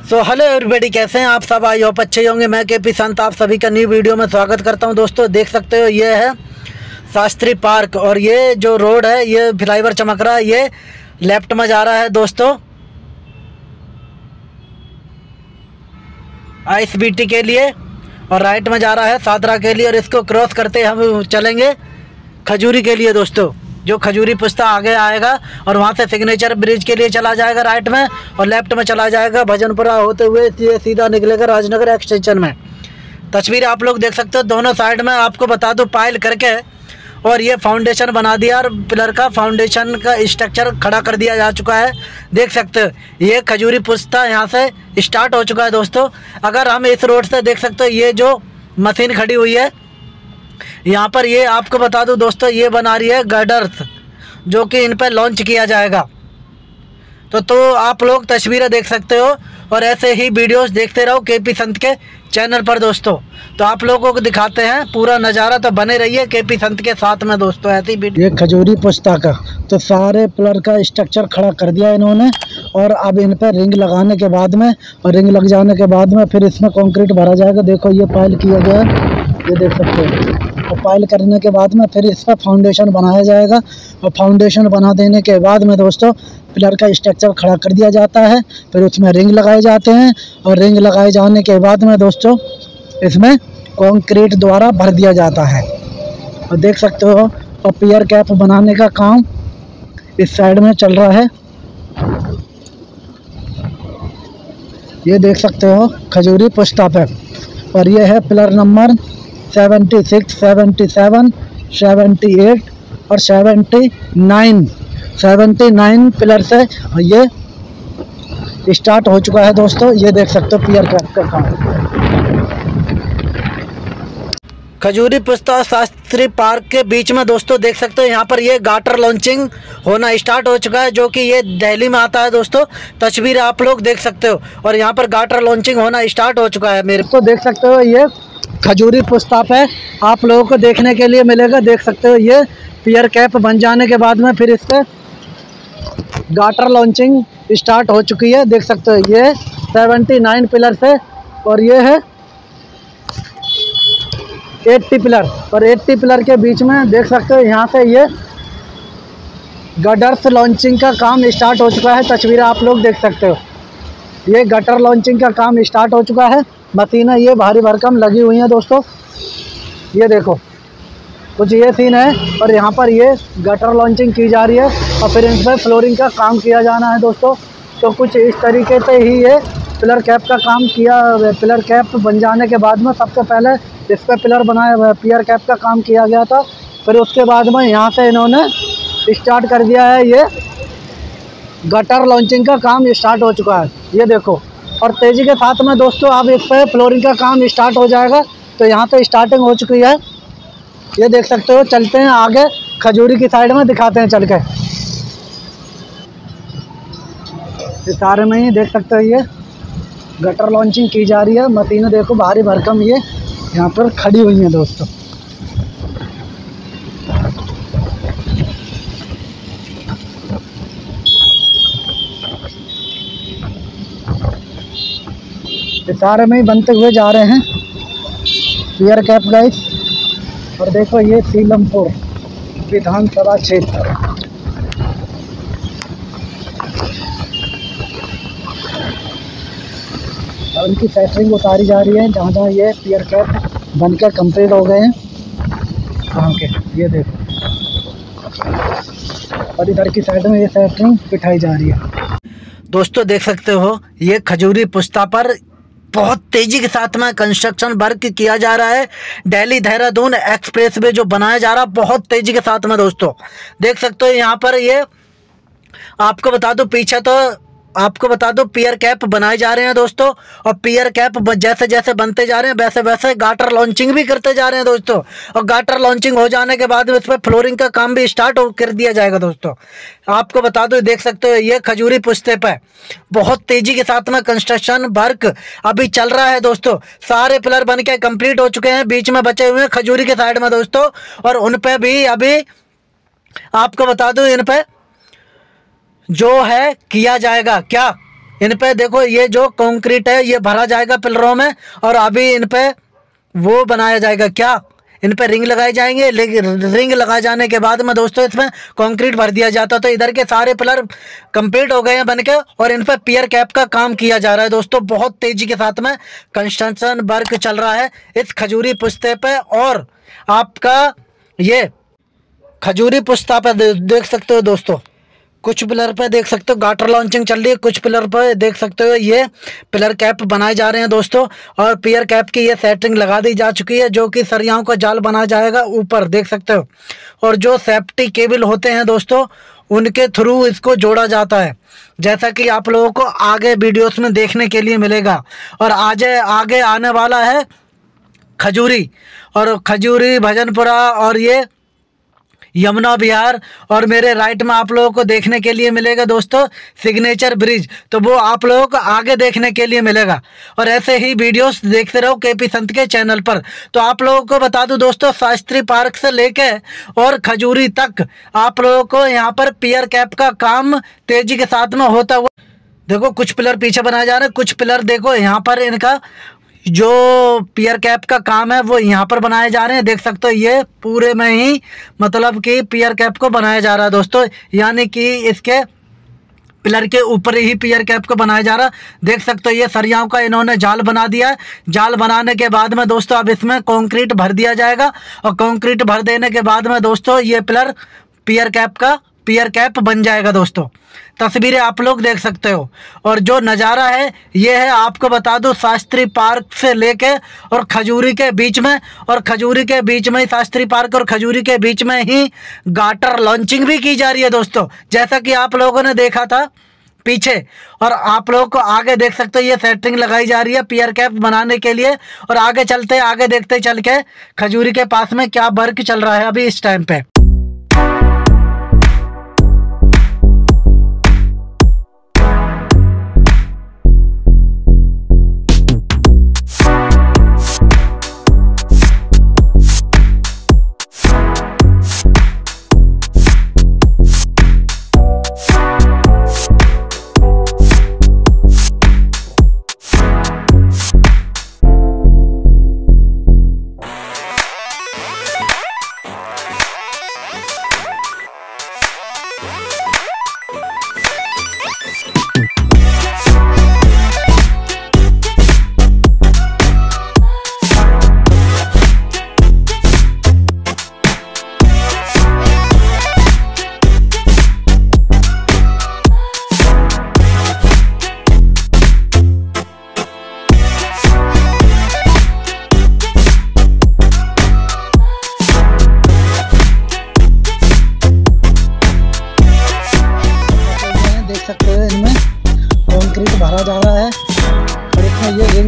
So hello everybody कैसे हैं आप सब? आई होप अच्छे होंगे। मैं के पी संत, आप सभी का न्यू वीडियो में स्वागत करता हूँ। दोस्तों, देख सकते हो, ये है शास्त्री पार्क और ये जो रोड है, ये फ्लाईवर चमक रहा है, ये लेफ़्ट में जा रहा है दोस्तों। आइस बीटी के लिए और राइट में जा रहा है सादरा के लिए और इसको क्रॉस करते हम चलेंगे खजूरी के लिए दोस्तों। जो खजूरी पुस्ता आगे आएगा और वहाँ से सिग्नेचर ब्रिज के लिए चला जाएगा राइट में और लेफ़्ट में चला जाएगा भजनपुरा होते हुए ये सीधा निकलेगा राजनगर एक्सटेंशन में। तस्वीर आप लोग देख सकते हो, दोनों साइड में आपको बता दूँ पाइल करके और ये फाउंडेशन बना दिया और पिलर का फाउंडेशन का स्ट्रक्चर खड़ा कर दिया जा चुका है। देख सकते हो, ये खजूरी पुस्ता यहाँ से स्टार्ट हो चुका है दोस्तों। अगर हम इस रोड से देख सकते हो, ये जो मशीन खड़ी हुई है यहाँ पर ये आपको बता दूँ दोस्तों, ये बना रही है गर्डर्स जो कि इन पर लॉन्च किया जाएगा। तो तो आप लोग तस्वीरें देख सकते हो और ऐसे ही वीडियोस देखते रहो के पी संत के चैनल पर दोस्तों। तो आप लोगों को दिखाते हैं, पूरा नज़ारा तो बने रहिए के पी संत के साथ में दोस्तों, ऐसी वीडियो ये खजूरी पुस्ता का। तो सारे पिलर का स्ट्रक्चर खड़ा कर दिया इन्होंने और अब इन पर रिंग लगाने के बाद में और रिंग लग जाने के बाद में फिर इसमें कॉन्क्रीट भरा जाएगा। देखो, ये पाइल किया गया। है ये देख सकते हो। पाइल करने के बाद में फिर इस पर फाउंडेशन बनाया जाएगा। और फाउंडेशन बना देने के बाद में दोस्तों पिलर का स्ट्रक्चर खड़ा कर दिया जाता है। फिर उसमें रिंग लगाए जाते हैं। और रिंग लगाए जाने के बाद में दोस्तों, इसमें कंक्रीट द्वारा भर दिया जाता है। और देख सकते हो और पियर कैप बनाने का काम इस साइड में चल रहा है। ये देख सकते हो, खजूरी पुस्ता पे और ये है pillar number seventy six seventy seven seventy eight और seventy nine seventy nine pillar से ये स्टार्ट हो चुका है दोस्तों। ये देख सकते हो पियर का काम। खजूरी पुस्ता शास्त्री पार्क के बीच में दोस्तों देख सकते हो, यहाँ पर ये गाटर लॉन्चिंग होना स्टार्ट हो चुका है, जो कि ये दिल्ली में आता है दोस्तों। तस्वीर आप लोग देख सकते हो, और यहाँ पर गाटर लॉन्चिंग होना स्टार्ट हो चुका है। मेरे तो देख सकते हो ये खजूरी पुस्ता पे आप लोगों को देखने के लिए मिलेगा, देख सकते हो ये पियर कैप बन जाने के बाद में फिर इस पर गाटर लॉन्चिंग स्टार्ट हो चुकी है। देख सकते हो ये सेवेंटी नाइन पिलर से और ये है एट्टी पिलर और एट्टी पिलर के बीच में देख सकते हो यहाँ से ये गडर्स लॉन्चिंग का काम स्टार्ट हो चुका है। तस्वीर आप लोग देख सकते हो। ये गटर लॉन्चिंग का काम स्टार्ट हो चुका है। मशीनें ये भारी भरकम लगी हुई हैं दोस्तों। ये देखो, कुछ ये सीन है, और यहाँ पर ये गटर लॉन्चिंग की जा रही है, और फिर इन पर फ्लोरिंग का काम किया जाना है दोस्तों। तो कुछ इस तरीके से ही ये पिलर कैप का काम किया पिलर कैप बन जाने के बाद में सबसे पहले इस पर पिलर बनाया हुआ पियर कैप का काम किया गया था। फिर उसके बाद में यहाँ से इन्होंने स्टार्ट कर दिया है ये गटर लॉन्चिंग का काम स्टार्ट हो चुका है। ये देखो और तेज़ी के साथ में दोस्तों आप इस पर फ्लोरिंग का काम स्टार्ट हो जाएगा। तो यहाँ तो स्टार्टिंग हो चुकी है। ये देख सकते हो, चलते हैं आगे। खजूरी की साइड में दिखाते हैं चल के। सारे में ही देख सकते हो ये। गटर लॉन्चिंग की जा रही है। मशीनें देखो, भारी भरकम ये यहाँ पर खड़ी हुई हैं दोस्तों। सारे में ही बनते हुए जा रहे हैं। पियर कैप गाइस और देखो ये सीलमपुर विधानसभा क्षेत्र। और उनकी सेटरिंग उतारी जा रही है, जहाँ जहाँ ये पियर कैप बन के कंप्लीट हो गए हैं। वहाँ के, ये देखो। और इधर की साइड में ये सेटरिंग बिठाई जा रही है। दोस्तों, देख सकते हो, ये खजूरी पुस्ता पर बहुत तेज़ी के साथ में कंस्ट्रक्शन वर्क किया जा रहा है। दिल्ली देहरादून एक्सप्रेस वे जो बनाया जा रहा है बहुत तेज़ी के साथ में दोस्तों। देख सकते हो यहाँ पर ये, आपको बता दो, पीछे तो आपको बता दो पियर कैप बनाए जा रहे हैं दोस्तों, और पियर कैप जैसे जैसे बनते जा रहे हैं, वैसे वैसे गाटर लॉन्चिंग भी करते जा रहे हैं दोस्तों। और गाटर लॉन्चिंग हो जाने के बाद इस पर फ्लोरिंग का काम भी स्टार्ट कर दिया जाएगा दोस्तों। आपको बता दो, देख सकते हो, ये खजूरी पुश्ते पे बहुत तेज़ी के साथ में कंस्ट्रक्शन वर्क अभी चल रहा है दोस्तों। सारे पिलर बन के कंप्लीट हो चुके हैं, बीच में बचे हुए हैं खजूरी के साइड में दोस्तों, और उन पर भी अभी आपको बता दूँ, इन पर जो है किया जाएगा। क्या? इन पे देखो, ये जो कंक्रीट है, ये भरा जाएगा पिलरों में और अभी इन पे वो बनाया जाएगा। क्या? इन पे रिंग लगाए जाएँगे। रिंग लगाए जाने के बाद में दोस्तों इसमें कंक्रीट भर दिया जाता तो इधर के सारे पिलर कंप्लीट हो गए हैं बनके और इन पे पियर कैप का काम किया जा रहा है दोस्तों। बहुत तेज़ी के साथ में कंस्ट्रक्शन वर्क चल रहा है इस खजूरी पुश्ते पे और आपका ये खजूरी पुश्ता पे देख सकते हो दोस्तों। कुछ पिलर पे देख सकते हो गाटर लॉन्चिंग चल रही है, कुछ पिलर पे देख सकते हो ये पिलर कैप बनाए जा रहे हैं दोस्तों, और पियर कैप की ये सेटिंग लगा दी जा चुकी है, जो कि सरियाओं का जाल बनाया जाएगा ऊपर, देख सकते हो। और जो सेफ्टी केबल होते हैं दोस्तों, उनके थ्रू इसको जोड़ा जाता है। जैसा कि आप लोगों को आगे वीडियोस में देखने के लिए मिलेगा। और आज आगे आने वाला है खजूरी, और खजूरी, भजनपुरा और ये यमुना बिहार और मेरे राइट में आप लोगों को देखने के लिए मिलेगा दोस्तों सिग्नेचर ब्रिज तो वो आप लोगों को आगे देखने के लिए मिलेगा। और ऐसे ही वीडियोस देखते रहो के पी संत के चैनल पर। तो आप लोगों को बता दूँ दोस्तों, शास्त्री पार्क से लेके और खजूरी तक आप लोगों को यहाँ पर पियर कैप का काम तेज़ी के साथ में होता हुआ देखो, कुछ पिलर पीछे बनाए जा रहे हैं, कुछ पिलर देखो, यहाँ पर इनका जो पियर कैप का काम है, वो यहाँ पर बनाए जा रहे हैं। देख सकते हो, ये पूरे में ही मतलब कि पियर कैप को बनाया जा रहा है दोस्तों। यानी कि इसके पिलर के ऊपर ही पियर कैप को बनाया जा रहा देख सकते हो, ये सरियाओं का इन्होंने जाल बना दिया है। जाल बनाने के बाद में दोस्तों, अब इसमें कंक्रीट भर दिया जाएगा। और कंक्रीट भर देने के बाद में दोस्तों, ये पिलर पियर कैप का पियर कैप बन जाएगा दोस्तों। तस्वीरें आप लोग देख सकते हो। और जो नज़ारा है, ये है आपको बता दूँ शास्त्री पार्क से लेके और खजूरी के बीच में, और खजूरी के बीच में ही शास्त्री पार्क और खजूरी के बीच में ही गाटर लॉन्चिंग भी की जा रही है दोस्तों। जैसा कि आप लोगों ने देखा था पीछे, और आप लोगों को आगे देख सकते हो, ये सेटिंग लगाई जा रही है पियर कैप बनाने के लिए। और आगे चलते, आगे देखते चल के खजूरी के पास में क्या वर्क चल रहा है अभी इस टाइम पे।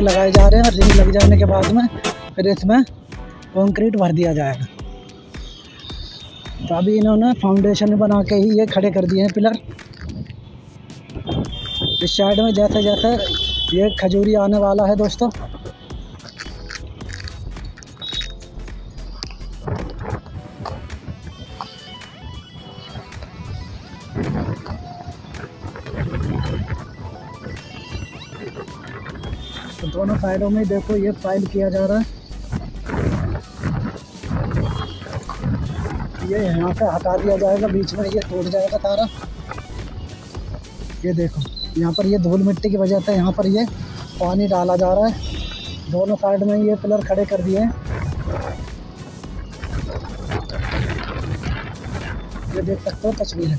लगाए जा रहे हैं और रिंग लग जाने के बाद में फिर इसमें कंक्रीट भर दिया जाएगा। तो अभी इन्होंने फाउंडेशन बना के ही ये खड़े कर दिए हैं पिलर। इस साइड में जैसे जैसे ये खजूरी आने वाला है दोस्तों। दोनों साइडों में देखो ये फ़ाइल किया जा रहा है। ये यहाँ से हटा दिया जाएगा, बीच में ये टूट जाएगा तारा। ये देखो, यहाँ पर ये धूल मिट्टी की वजह से यहाँ पर ये पानी डाला जा रहा है। दोनों साइड में ये पिलर खड़े कर दिए हैं। ये देख सकते हो, तस्वीरें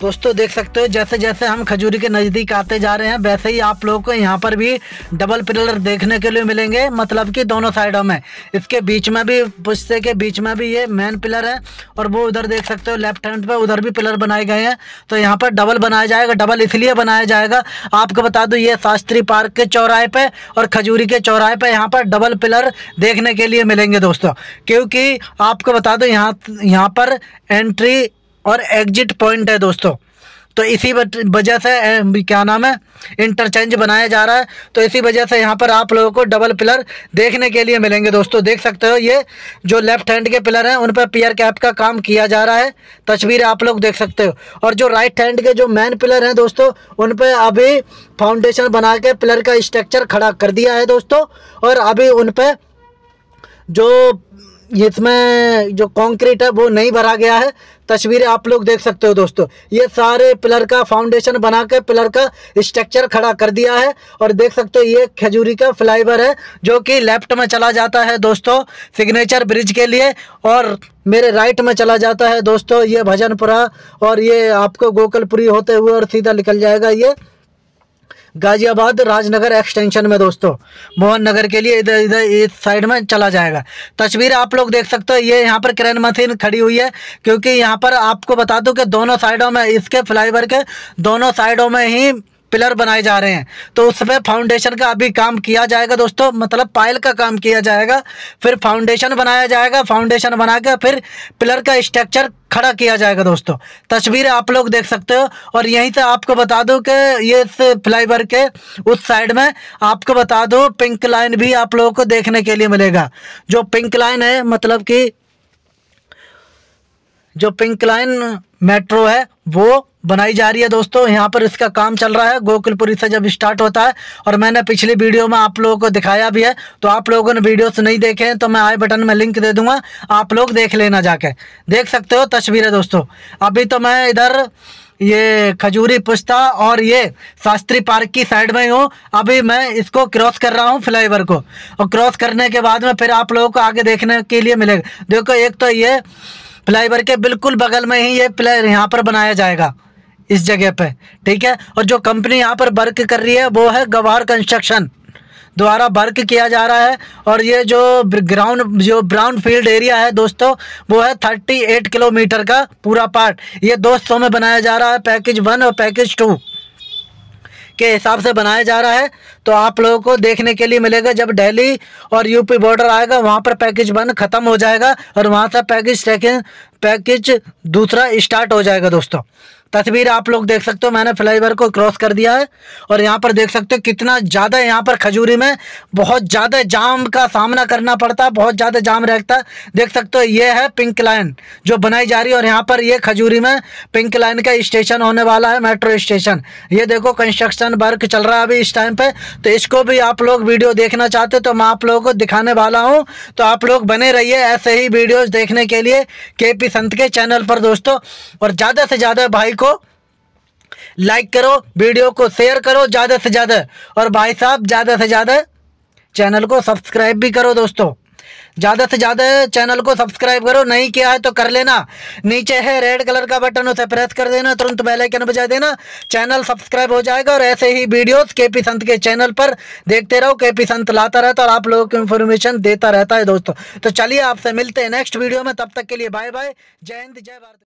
दोस्तों, देख सकते हो जैसे जैसे हम खजूरी के नज़दीक आते जा रहे हैं, वैसे ही आप लोगों को यहाँ पर भी डबल पिलर देखने के लिए मिलेंगे। मतलब कि दोनों साइडों में। इसके बीच में भी पुश्ते के बीच में भी ये मेन पिलर है और वो उधर देख सकते हो लेफ़्ट हैंड पे उधर भी पिलर बनाए गए हैं। तो यहाँ पर डबल बनाया जाएगा डबल इसलिए बनाया जाएगा। आपको बता दूँ, ये शास्त्री पार्क के चौराहे पर और खजूरी के चौराहे पर यहाँ पर डबल पिलर देखने के लिए मिलेंगे दोस्तों। क्योंकि आपको बता दो, यहाँ यहाँ पर एंट्री और एग्जिट पॉइंट है दोस्तों। तो इसी वजह से क्या नाम है? इंटरचेंज बनाया जा रहा है। तो इसी वजह से यहाँ पर आप लोगों को डबल पिलर देखने के लिए मिलेंगे दोस्तों। देख सकते हो ये जो लेफ़्ट हैंड के पिलर हैं, उन पर पियर कैप का काम किया जा रहा है। तस्वीर आप लोग देख सकते हो। और जो राइट हैंड के जो मेन पिलर हैं दोस्तों, उन पर अभी फाउंडेशन बना के पिलर का स्ट्रक्चर खड़ा कर दिया है दोस्तों। और अभी उन पर जो इसमें जो कंक्रीट है, वो नहीं भरा गया है। तस्वीरें आप लोग देख सकते हो दोस्तों। ये सारे पिलर का फाउंडेशन बना के पिलर का स्ट्रक्चर खड़ा कर दिया है। और देख सकते हो, ये खजूरी का फ्लाईवर है, जो कि लेफ़्ट में चला जाता है दोस्तों सिग्नेचर ब्रिज के लिए। और मेरे राइट में चला जाता है दोस्तों, ये भजनपुरा। और ये आपको गोकलपुरी होते हुए और सीधा निकल जाएगा ये। गाजियाबाद राजनगर एक्सटेंशन में दोस्तों। मोहन नगर के लिए इधर इधर इस साइड में चला जाएगा। तस्वीर आप लोग देख सकते हो, ये यहाँ पर क्रेन मशीन खड़ी हुई है, क्योंकि यहाँ पर आपको बता दूँ कि दोनों साइडों में इसके फ्लाईओवर के दोनों साइडों में ही पिलर बनाए जा रहे हैं। तो उसमें फाउंडेशन का अभी काम किया जाएगा दोस्तों मतलब पायल का काम किया जाएगा। फिर फाउंडेशन बनाया जाएगा फाउंडेशन बना के फिर पिलर का स्ट्रक्चर खड़ा किया जाएगा दोस्तों। तस्वीर आप लोग देख सकते हो, और यहीं से आपको बता दूँ कि ये इस फ्लाईवर के उस साइड में आपको बता दो पिंक लाइन भी आप लोगों को देखने के लिए मिलेगा। जो पिंक लाइन है मतलब कि जो पिंक लाइन मेट्रो है, वो बनाई जा रही है दोस्तों। यहाँ पर इसका काम चल रहा है। गोकुलपुरी से जब स्टार्ट होता है, और मैंने पिछली वीडियो में आप लोगों को दिखाया भी है तो आप लोगों ने वीडियोस नहीं देखे हैं तो मैं आई बटन में लिंक दे दूँगा। आप लोग देख लेना जाके। देख सकते हो तस्वीरें दोस्तों। अभी तो मैं इधर ये खजूरी पुश्ता और ये शास्त्री पार्क की साइड में ही हूँ। अभी मैं इसको क्रॉस कर रहा हूँ फ्लाईवर को। और क्रॉस करने के बाद में फिर आप लोगों को आगे देखने के लिए मिलेगा। देखो, एक तो ये फ्लाईवर के बिल्कुल बगल में ही ये प्लेयर यहाँ पर बनाया जाएगा, इस जगह पे, ठीक है? और जो कंपनी यहाँ पर वर्क कर रही है, वो है गवार कंस्ट्रक्शन, द्वारा वर्क किया जा रहा है, और ये जो ग्राउंड, जो ब्राउन फ़ील्ड एरिया है दोस्तों, वो है थर्टी एट किलोमीटर का पूरा पार्ट, ये दो सौ में बनाया जा रहा है, पैकेज वन और पैकेज टू। के हिसाब से बनाया जा रहा है तो आप लोगों को देखने के लिए मिलेगा जब दिल्ली और यूपी बॉर्डर आएगा, वहाँ पर पैकेज वन ख़त्म हो जाएगा और वहाँ से पैकेज सेकेंड पैकेज दूसरा स्टार्ट हो जाएगा दोस्तों। तस्वीर आप लोग देख सकते हो, मैंने फ्लाईवर को क्रॉस कर दिया है। और यहाँ पर देख सकते हो, कितना ज़्यादा यहाँ पर खजूरी में बहुत ज़्यादा जाम का सामना करना पड़ता है बहुत ज़्यादा जाम रहता। है देख सकते हो, ये है पिंक लाइन जो बनाई जा रही है। और यहाँ पर ये खजूरी में पिंक लाइन का स्टेशन होने वाला है मेट्रो स्टेशन ये देखो कंस्ट्रक्शन वर्क चल रहा है अभी इस टाइम पर तो इसको भी आप लोग वीडियो देखना चाहते तो मैं आप लोगों को दिखाने वाला हूँ। तो आप लोग बने रहिए ऐसे ही वीडियोज़ देखने के लिए। के संत के चैनल पर दोस्तों। और ज़्यादा से ज़्यादा भाई को लाइक करो वीडियो को शेयर करो ज़्यादा से ज़्यादा। और भाई साहब, ज़्यादा से ज़्यादा चैनल को सब्सक्राइब भी करो दोस्तों। ज़्यादा से ज़्यादा चैनल को सब्सक्राइब करो, नहीं किया है तो कर लेना। नीचे है रेड कलर का बटन उसे प्रेस कर देना, तुरंत बेल आइकन बजा देना। चैनल सब्सक्राइब हो जाएगा और ऐसे ही वीडियोस के पी संत के चैनल पर देखते रहो। के पी संत लाता रहता और आप लोगों को इन्फॉर्मेशन देता रहता है दोस्तों। तो चलिए आपसे मिलते हैं नेक्स्ट वीडियो में, तब तक के लिए बाय बाय जय हिंद, जय भारत।